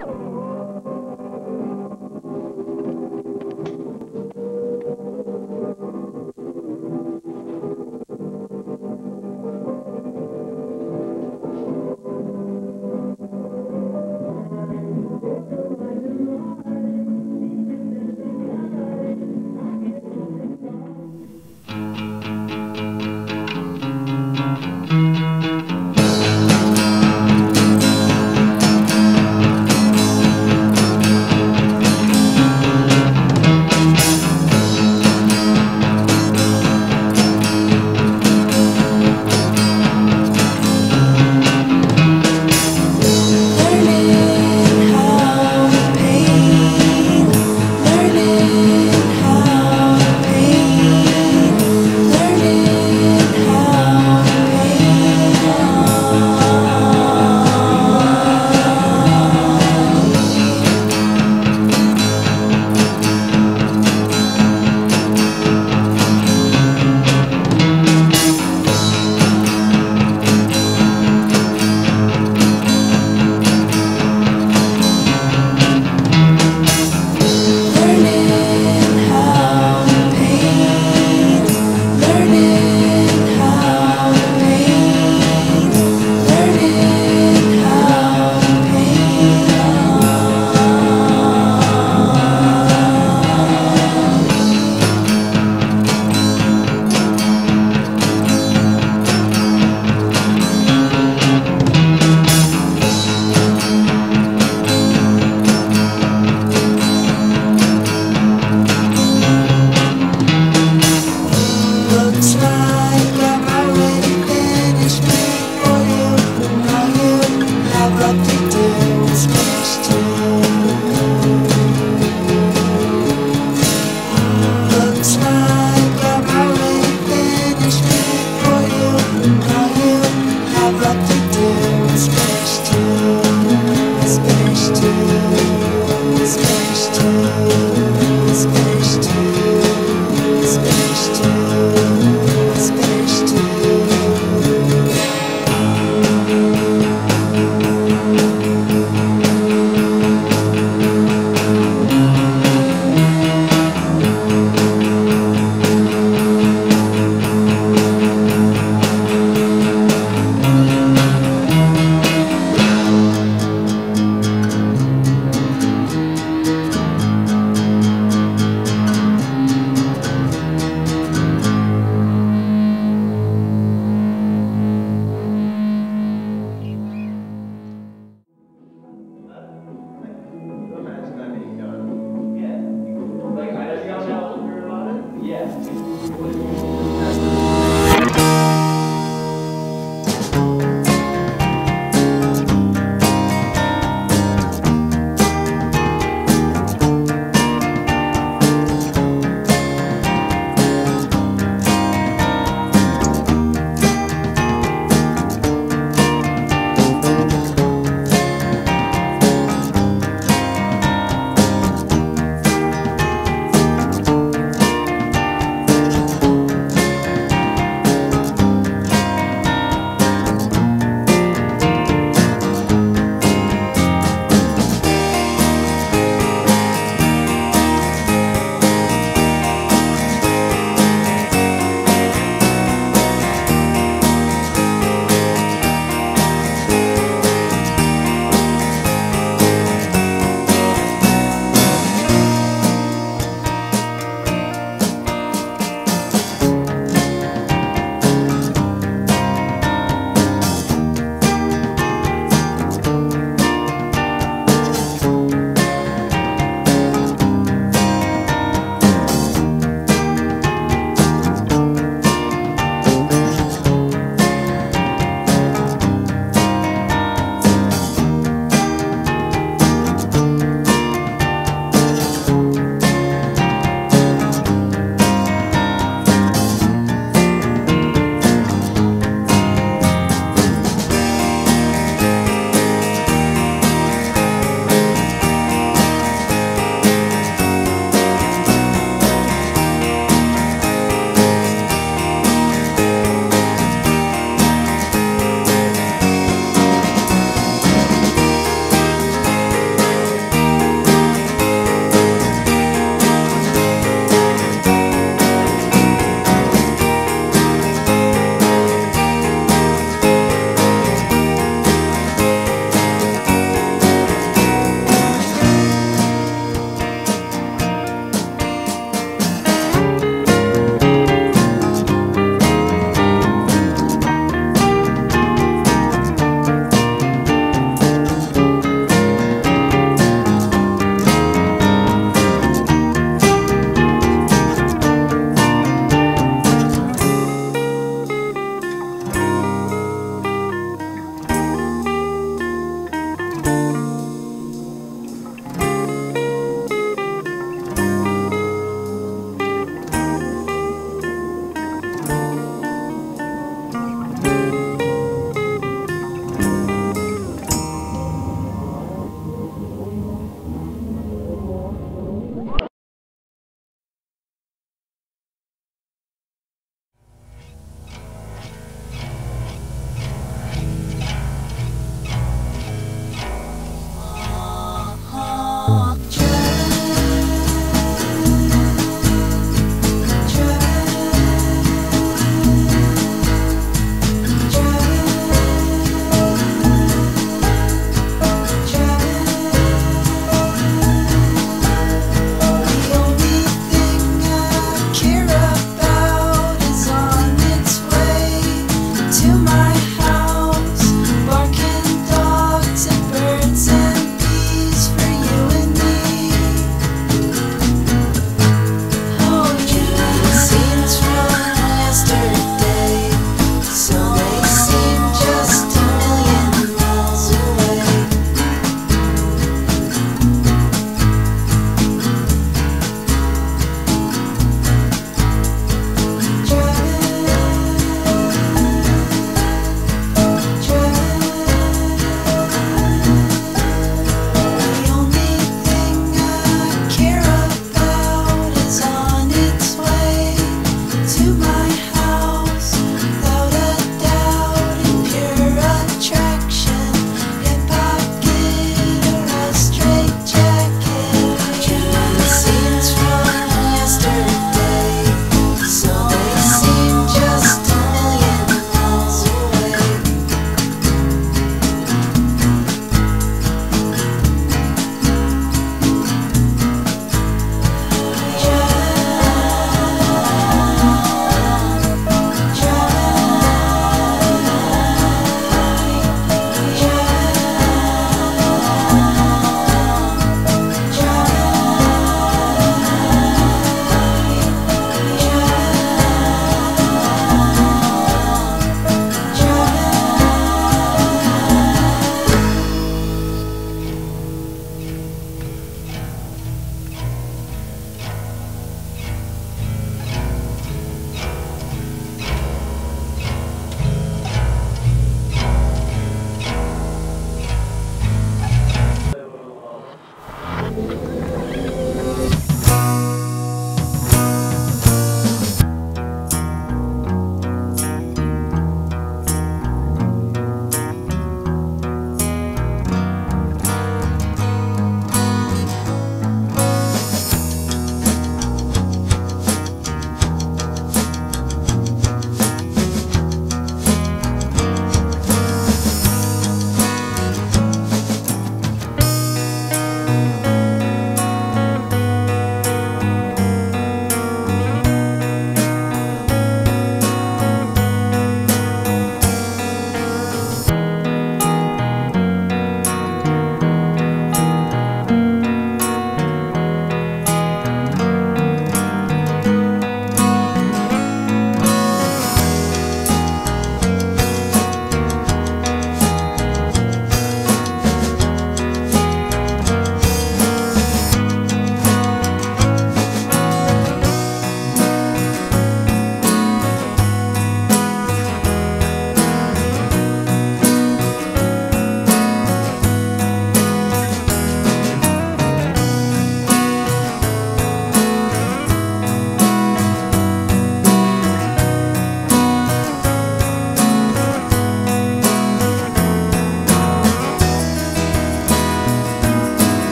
you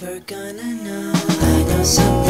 never gonna know. I know something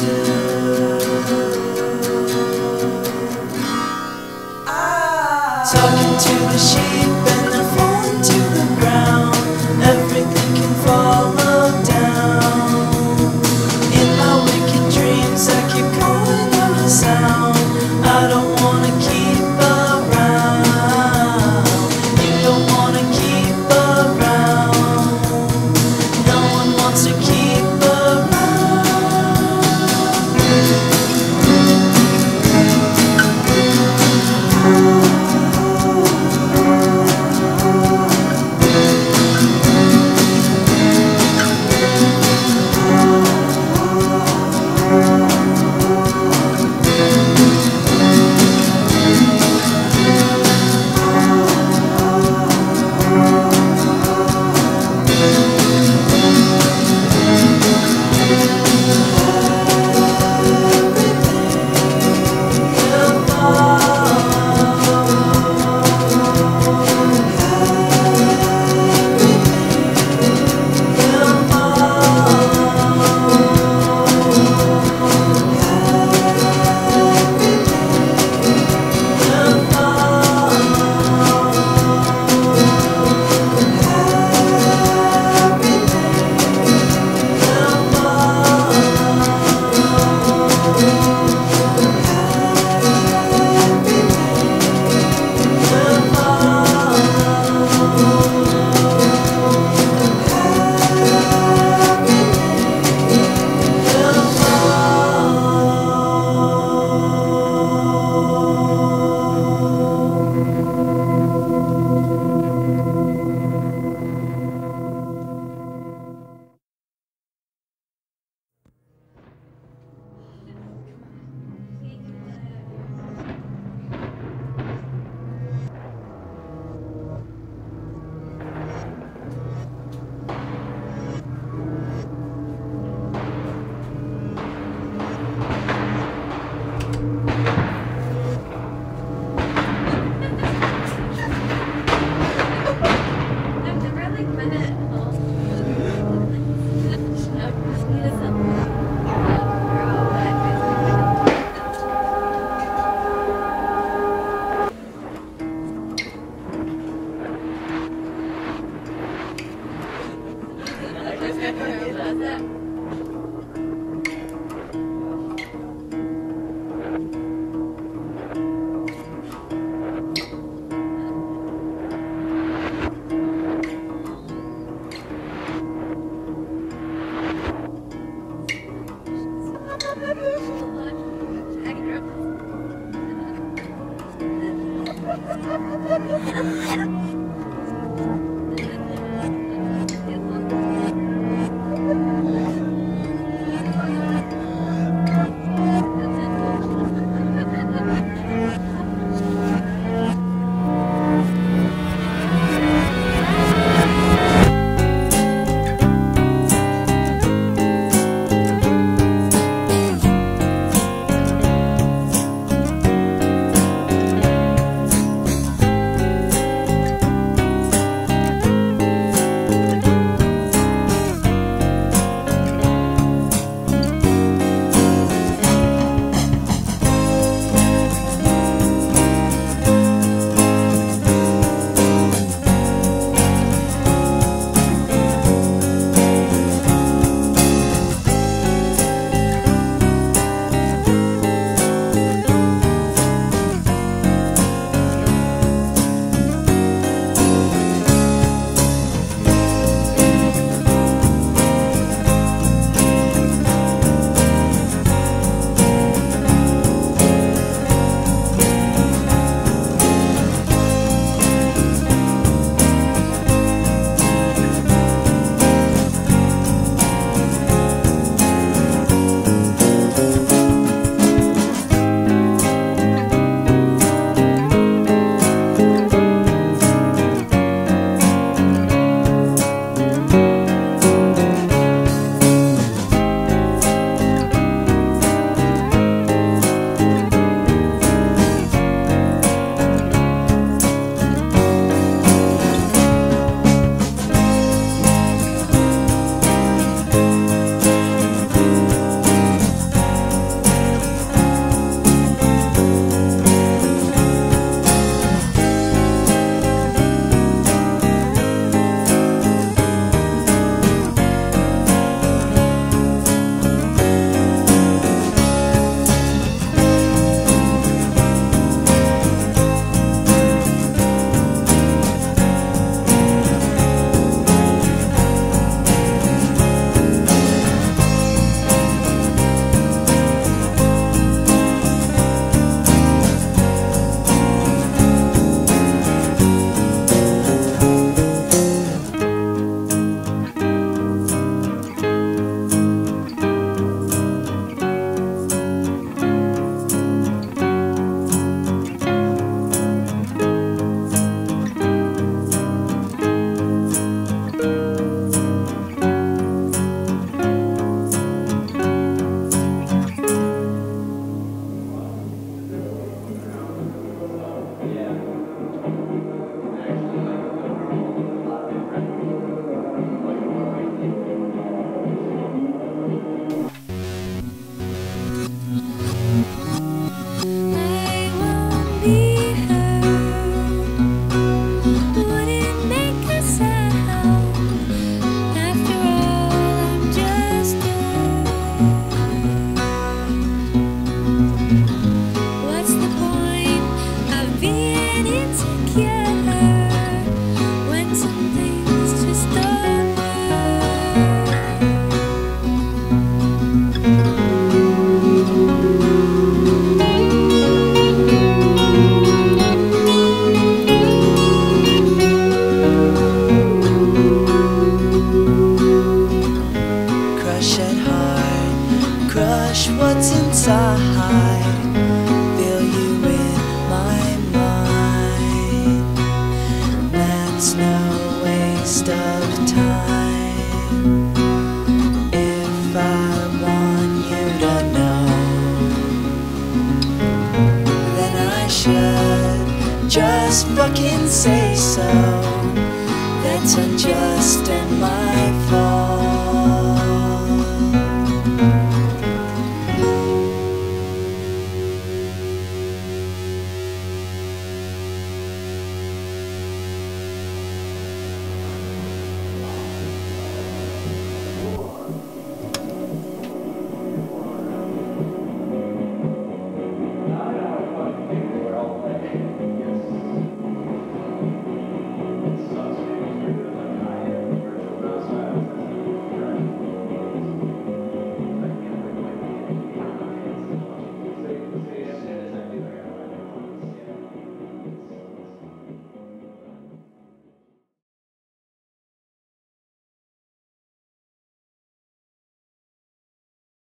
open